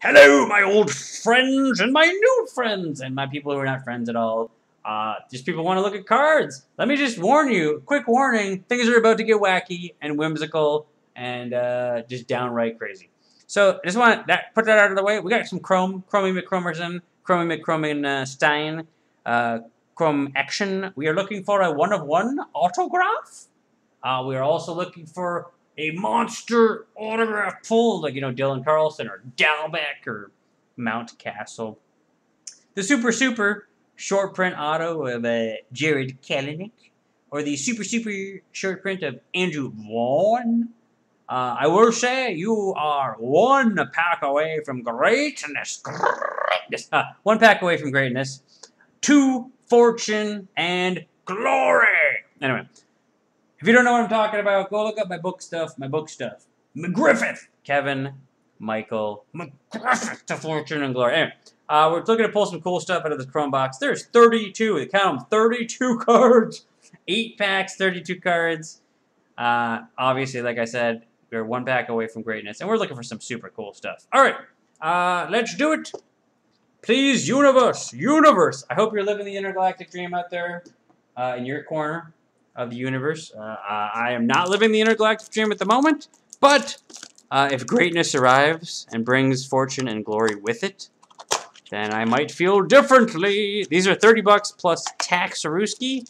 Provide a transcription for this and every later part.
Hello, my old friends and my new friends and my people who are not friends at all. Uh, just people want to look at cards. Let me just warn you, quick warning, things are about to get wacky and whimsical and uh, just downright crazy. So I just want to put that out of the way. We got some Chrome, Chromie McChromerson, Chromie McChromen uh, Stein, uh, Chrome Action. We are looking for a one-of-one autograph. Uh, we are also looking for a monster autograph pull, like, you know, Dylan Carlson or Dalbec or Mountcastle. The Super Super short print auto of uh, Jarred Kelenic, or the Super Super short print of Andrew Vaughn. Uh, I will say you are one pack away from greatness. Greatness. Uh, one pack away from greatness. Two fortune and glory. Anyway, if you don't know what I'm talking about, go look up my book stuff. My book stuff. McGriffith. Kevin, Michael, McGriffith to fortune and glory. Anyway, uh, we're looking to pull some cool stuff out of this Chrome box. There's 32. Count them. 32 cards. Eight packs, 32 cards. Uh, obviously, like I said, we're one pack away from greatness, and we're looking for some super cool stuff. All right, uh, let's do it. Please, universe, universe. I hope you're living the intergalactic dream out there uh, in your corner of the universe. Uh, I am not living the intergalactic dream at the moment, but uh, if greatness arrives and brings fortune and glory with it, then I might feel differently. These are 30 bucks plus tax Ruski.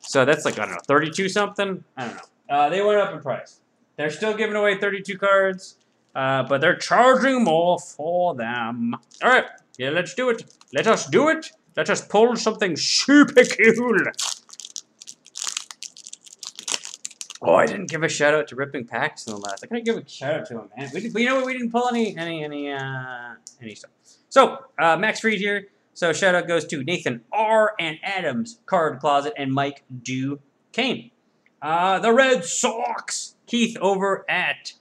So that's like, I don't know, 32 something? I don't know. Uh, they went up in price. They're still giving away 32 cards, uh, but they're charging more for them. All right, yeah, let's do it. Let us do it. Let us pull something super cool. Oh, I didn't give a shout out to Ripping Packs in the last. I gotta give a shout out to him, man. We you know what? We didn't pull any, any, any, uh, any stuff. So, uh, Max Fried here. So, shout out goes to Nathan R. and Adams Card Closet and Mike Duquesne. Uh, the Red Sox. Keith over at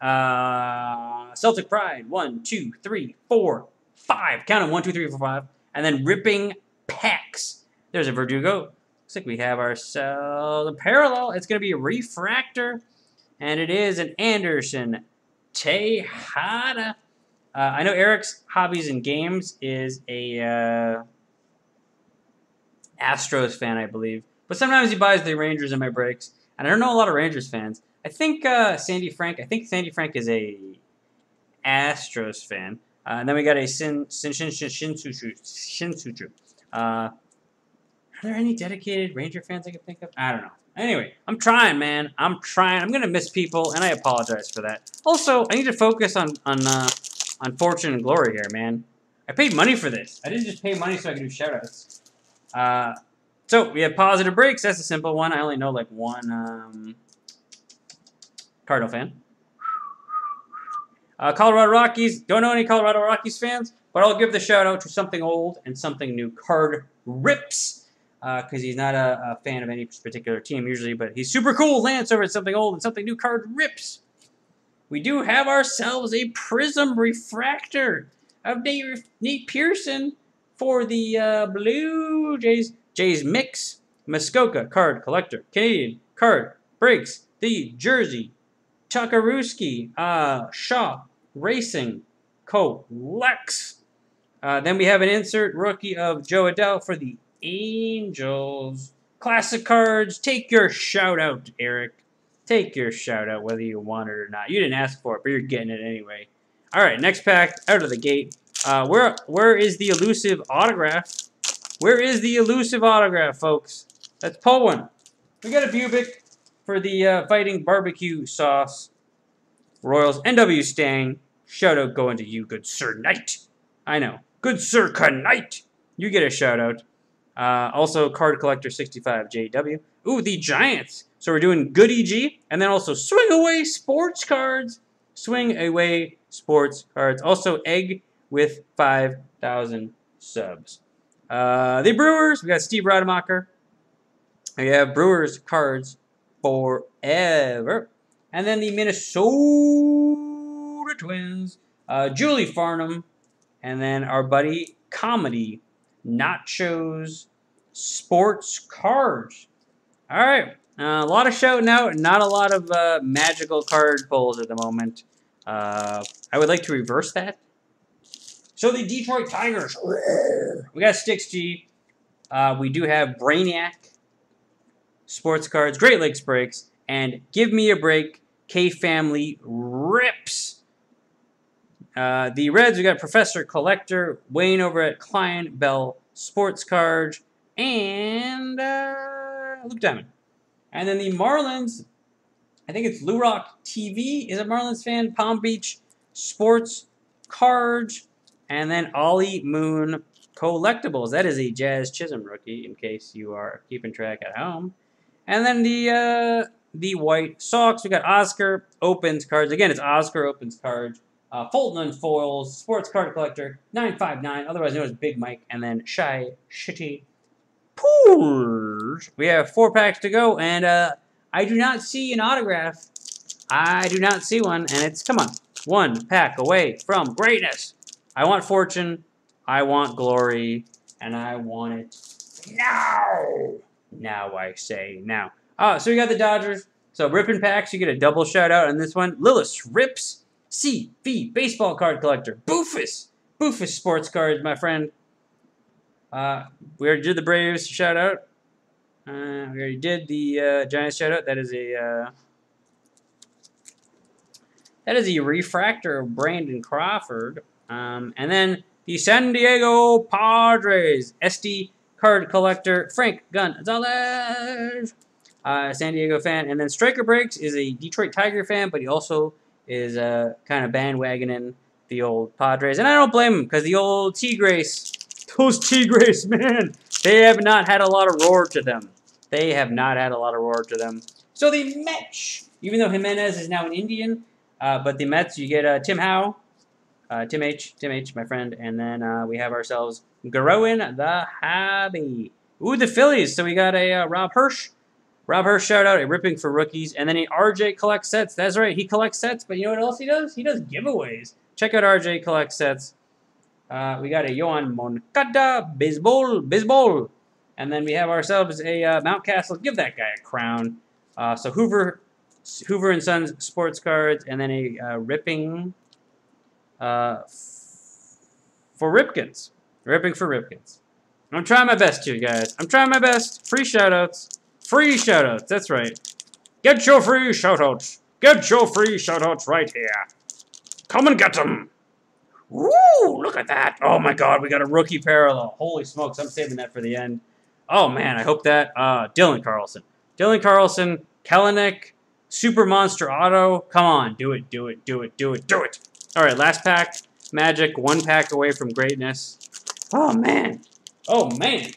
uh, Celtic Pride. One, two, three, four, five. Count them. One, two, three, four, five. And then Ripping Packs. There's a Verdugo. Looks like we have ourselves a parallel. It's going to be a refractor. And it is an Anderson Tejeda. Uh, I know Eric's hobbies and games is a uh, Astros fan, I believe. But sometimes he buys the Rangers in my breaks. And I don't know a lot of Rangers fans. I think uh, Sandy Frank. I think Sandy Frank is a Astros fan. Uh, and then we got a Shin Shin Shin Shin Shin Shin, Shin, Shin Uh, are there any dedicated Ranger fans I can think of? I don't know. Anyway, I'm trying, man. I'm trying. I'm gonna miss people, and I apologize for that. Also, I need to focus on on uh, on fortune and glory here, man. I paid money for this. I didn't just pay money so I could do shoutouts. Uh, so we have positive breaks. That's a simple one. I only know like one. Um, Cardinal fan. Uh, Colorado Rockies. Don't know any Colorado Rockies fans, but I'll give the shout out to something old and something new. Card Rips, because uh, he's not a, a, fan of any particular team usually, but he's super cool. Lance over at something old and something new. Card Rips. We do have ourselves a Prism Refractor of Nate, Nate Pearson for the uh, Blue Jays. Jays Mix. Muskoka card collector. Canadian card breaks the jersey Chakaruski, uh, Shaw, Racing, Co, Lex. Uh, then we have an insert rookie of Jo Adell for the Angels. Classic cards. Take your shout out, Eric. Take your shout out whether you want it or not. You didn't ask for it, but you're getting it anyway. All right, next pack out of the gate. Uh, where where is the elusive autograph? Where is the elusive autograph, folks? Let's pull one. We got a Bubic for the uh, fighting barbecue sauce. Royals, NW Stang. Shout out going to you, good Sir Knight. I know. Good Sir Knight. You get a shout out. Uh, also, Card Collector 65 JW. Ooh, the Giants. So we're doing good EG, and then also Swing Away Sports Cards. Swing Away Sports Cards. Also, Egg with 5,000 subs. Uh, the Brewers, we got Steve Rademacher. We have Brewers cards forever. And then the Minnesota Twins, uh, Julie Farnham, and then our buddy Comedy, Nachos, Sports Cards. All right, uh, a lot of shouting out, not a lot of uh, magical card pulls at the moment. Uh, I would like to reverse that So the Detroit Tigers. We got Sticks G. Uh, we do have Brainiac, Sports Cards, Great Lakes Breaks, and Give Me a Break, K Family Rips. Uh, the Reds, we got Professor Collector, Wayne over at Client Bell Sports Card, and uh, Luke Diamond. And then the Marlins, I think it's Lou Rock TV is a Marlins fan, Palm Beach Sports Cards, and then Ollie Moon Collectibles. That is a Jazz Chisholm rookie, in case you are keeping track at home. And then the uh, the White Sox, we got Oscar Opens cards. Again, it's Oscar Opens cards. Uh, Fulton and Foils, Sports Card Collector, 959, otherwise known as Big Mike, and then Shy Shitty Pools. We have four packs to go, and uh, I do not see an autograph. I do not see one, and it's, come on, one pack away from greatness. I want fortune, I want glory, and I want it now. Now I say now. Oh, so we got the Dodgers. So ripping packs, you get a double shout out on this one. Lillis rips CV baseball card collector. Boofus. Boofus sports cards, my friend. Uh, we already did the Braves shout out. Uh, we already did the uh, Giants shout out. That is a uh, that is a refractor of Brandon Crawford. Um, and then the San Diego Padres SD card collector Frank Gonzalez, uh, San Diego fan. And then Striker Breaks is a Detroit Tiger fan, but he also is uh, kind of bandwagoning the old Padres. And I don't blame them because the old Tigres, those Tigres, man, they have not had a lot of roar to them. They have not had a lot of roar to them. So the Mets, even though Giménez is now an Indian, uh, but the Mets, you get uh, Tim Howe, uh, Tim H, Tim H, my friend, and then uh, we have ourselves Growing the Hobby. Ooh, the Phillies. So we got a uh, Rob Hirsch, Rob Hirsch shout out, a ripping for rookies, and then he RJ collects sets. That's right, he collects sets, but you know what else he does? He does giveaways. Check out RJ collects sets. Uh, we got a Yoan Moncada baseball, baseball, and then we have ourselves a uh, Mountcastle. Give that guy a crown. Uh, so Hoover, Hoover and Sons sports cards, and then a uh, ripping uh, for Ripkins. Ripping for Ripkins. I'm trying my best here, guys. I'm trying my best. Free shoutouts. Free shoutouts, that's right. Get your free shoutouts. Get your free shoutouts right here. Come and get them. Woo, look at that. Oh my god, we got a rookie parallel. Holy smokes, I'm saving that for the end. Oh man, I hope that. Uh, Dylan Carlson. Dylan Carlson, Kelenic, Super Monster Auto. Come on, do it, do it, do it, do it, do it. All right, last pack. Magic, one pack away from greatness. Oh man. Oh man.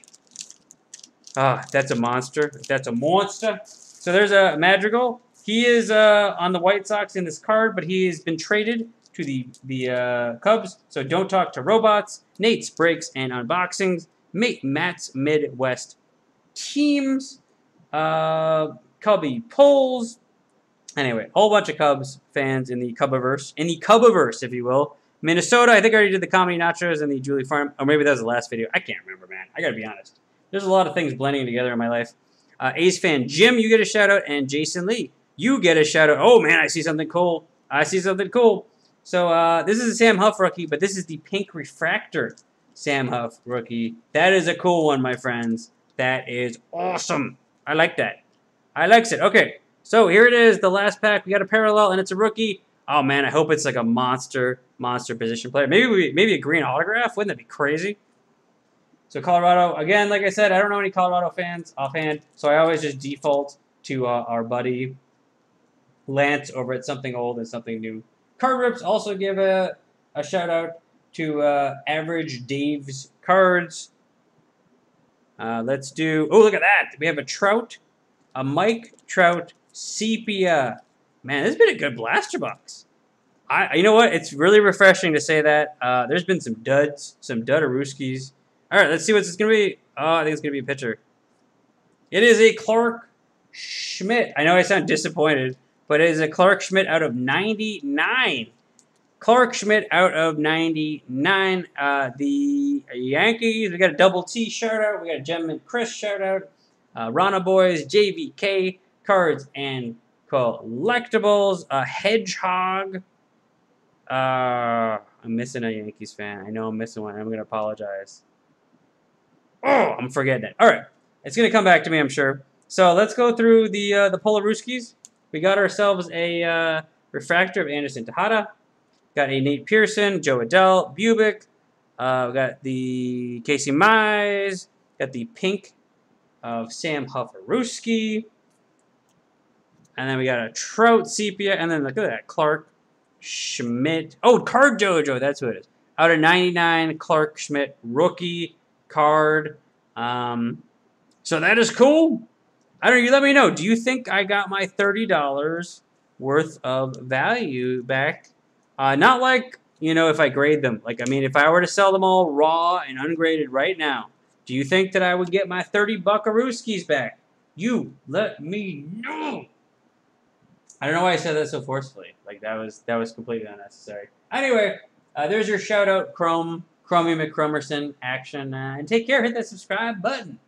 Ah, that's a monster. That's a monster. So there's a Madrigal. He is uh, on the White Sox in this card, but he has been traded to the the uh, Cubs. So don't talk to robots. Nate's breaks and unboxings. Mate Matt's Midwest teams. Uh, Cubby pulls. Anyway, whole bunch of Cubs fans in the Cubiverse, in the Cubiverse, if you will. Minnesota, I think I already did the comedy nachos and the Julie Farm. Or maybe that was the last video. I can't remember, man. I gotta be honest. There's a lot of things blending together in my life. Uh, fan Jim, you get a shout out, and Jason Lee, you get a shout out. Oh man, I see something cool. I see something cool. So uh, this is a Sam Huff rookie, but this is the pink refractor Sam Huff rookie. That is a cool one, my friends. That is awesome. I like that. I likes it. Okay, so here it is, the last pack. We got a parallel, and it's a rookie. Oh man, I hope it's like a monster, monster position player. Maybe maybe a green autograph. Wouldn't that be crazy? So Colorado, again, like I said, I don't know any Colorado fans offhand, so I always just default to uh, our buddy Lance over at Something Old and Something New. Card Rips also give a, a shout out to uh, Average Dave's Cards. Uh, let's do, oh, look at that. We have a Trout, a Mike Trout Sepia. Man, this has been a good blaster box. I, you know what? It's really refreshing to say that. Uh, there's been some duds, some Dudarooskies. All right, let's see what it's going to be. Oh, I think it's going to be a pitcher. It is a Clarke Schmidt. I know I sound disappointed, but it is a Clarke Schmidt out of 99. Clarke Schmidt out of 99. Uh, the Yankees, we got a double T shout out. We got a gentleman Chris shout out. Uh, Rana Boys, JVK, cards and collectibles. A Hedgehog. Uh, I'm missing a Yankees fan. I know I'm missing one. I'm going to apologize. Oh, I'm forgetting it. All right. It's going to come back to me, I'm sure. So let's go through the uh, the Polaruskis. We got ourselves a uh, refractor of Anderson Tejeda. Got a Nate Pearson, Jo Adell, Bubic. Uh, we got the Casey Mize. Got the pink of Sam Huffaruski. And then we got a Trout Sepia. And then look at that, Clarke Schmidt. Oh, Card Dojo, that's what it is. Out of 99, Clarke Schmidt, rookie card. Um, so that is cool. I don't know, you let me know. Do you think I got my $30 worth of value back? Uh, not like, you know, if I grade them. Like, I mean, if I were to sell them all raw and ungraded right now, do you think that I would get my 30 buckarooskies back? You let me know. I don't know why I said that so forcefully. Like that was that was completely unnecessary. Anyway, uh, there's your shout out, Chrome, Chromie McCromerson action, uh, and take care. Hit that subscribe button.